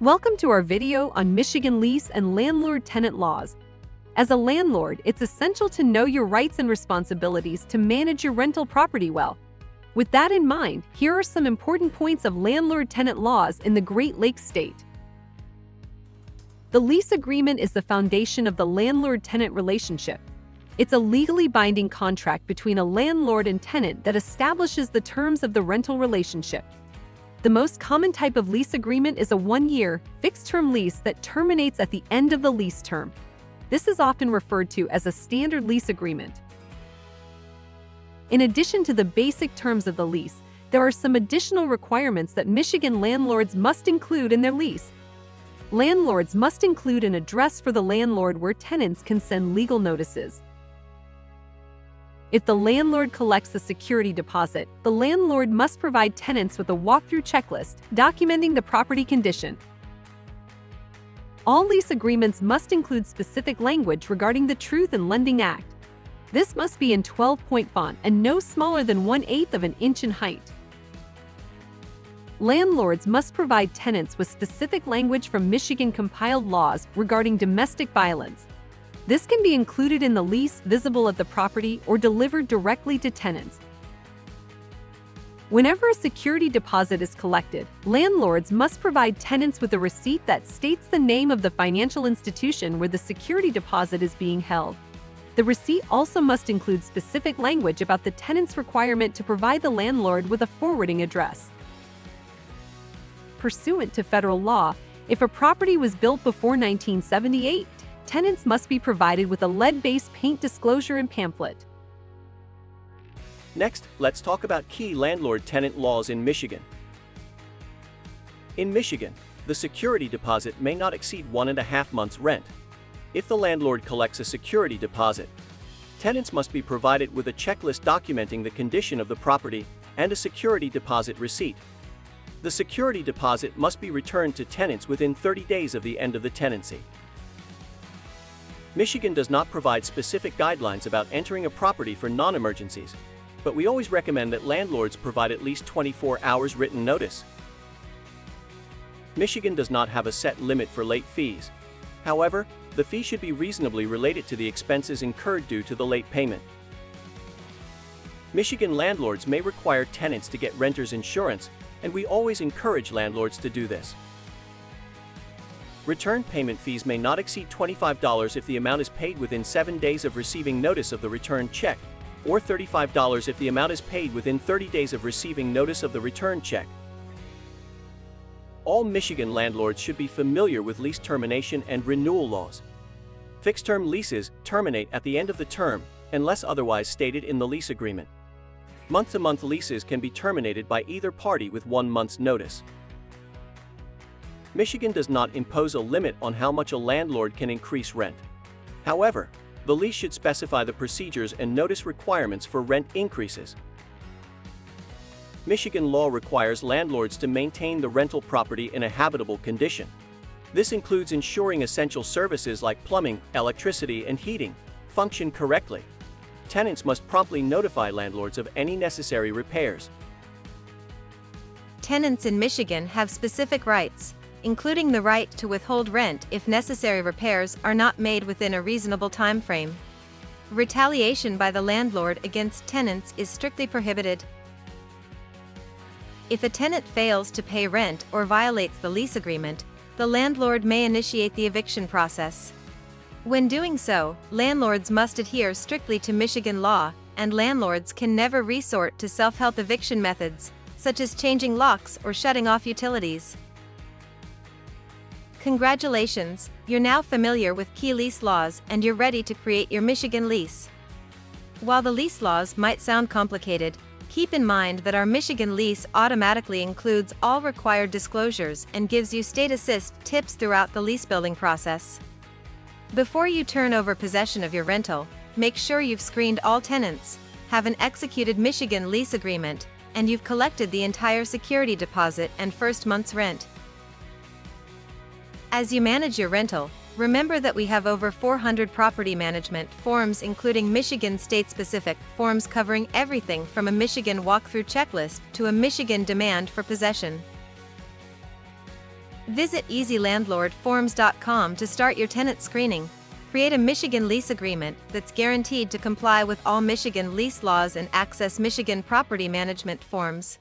Welcome to our video on Michigan lease and landlord-tenant laws. As a landlord, it's essential to know your rights and responsibilities to manage your rental property well. With that in mind, here are some important points of landlord-tenant laws in the Great Lakes state. The lease agreement is the foundation of the landlord-tenant relationship. It's a legally binding contract between a landlord and tenant that establishes the terms of the rental relationship. The most common type of lease agreement is a one-year, fixed-term lease that terminates at the end of the lease term. This is often referred to as a standard lease agreement. In addition to the basic terms of the lease, there are some additional requirements that Michigan landlords must include in their lease. Landlords must include an address for the landlord where tenants can send legal notices. If the landlord collects a security deposit, the landlord must provide tenants with a walkthrough checklist documenting the property condition. All lease agreements must include specific language regarding the Truth in Lending Act. This must be in 12-point font and no smaller than 1 8 of an inch in height. Landlords must provide tenants with specific language from Michigan compiled laws regarding domestic violence, this can be included in the lease visible at the property or delivered directly to tenants. Whenever a security deposit is collected, landlords must provide tenants with a receipt that states the name of the financial institution where the security deposit is being held. The receipt also must include specific language about the tenant's requirement to provide the landlord with a forwarding address. Pursuant to federal law, if a property was built before 1978, tenants must be provided with a lead-based paint disclosure and pamphlet. Next, let's talk about key landlord-tenant laws in Michigan. In Michigan, the security deposit may not exceed one and a half months' rent. If the landlord collects a security deposit, tenants must be provided with a checklist documenting the condition of the property and a security deposit receipt. The security deposit must be returned to tenants within 30 days of the end of the tenancy. Michigan does not provide specific guidelines about entering a property for non-emergencies, but we always recommend that landlords provide at least 24 hours written notice. Michigan does not have a set limit for late fees. However, the fee should be reasonably related to the expenses incurred due to the late payment. Michigan landlords may require tenants to get renter's insurance, and we always encourage landlords to do this. Return payment fees may not exceed $25 if the amount is paid within 7 days of receiving notice of the return check, or $35 if the amount is paid within 30 days of receiving notice of the return check. All Michigan landlords should be familiar with lease termination and renewal laws. Fixed-term leases terminate at the end of the term, unless otherwise stated in the lease agreement. Month-to-month -month leases can be terminated by either party with one month's notice. Michigan does not impose a limit on how much a landlord can increase rent. However, the lease should specify the procedures and notice requirements for rent increases. Michigan law requires landlords to maintain the rental property in a habitable condition. This includes ensuring essential services like plumbing, electricity, and heating function correctly. Tenants must promptly notify landlords of any necessary repairs. Tenants in Michigan have specific rights, including the right to withhold rent if necessary repairs are not made within a reasonable time frame. Retaliation by the landlord against tenants is strictly prohibited. If a tenant fails to pay rent or violates the lease agreement, the landlord may initiate the eviction process. When doing so, landlords must adhere strictly to Michigan law, and landlords can never resort to self-help eviction methods, such as changing locks or shutting off utilities. Congratulations, you're now familiar with key lease laws and you're ready to create your Michigan lease. While the lease laws might sound complicated, keep in mind that our Michigan lease automatically includes all required disclosures and gives you state assist tips throughout the lease building process. Before you turn over possession of your rental, make sure you've screened all tenants, have an executed Michigan lease agreement, and you've collected the entire security deposit and first month's rent. As you manage your rental, remember that we have over 400 property management forms including Michigan state-specific forms covering everything from a Michigan walkthrough checklist to a Michigan demand for possession. Visit ezLandlordForms.com to start your tenant screening. Create a Michigan lease agreement that's guaranteed to comply with all Michigan lease laws and access Michigan property management forms.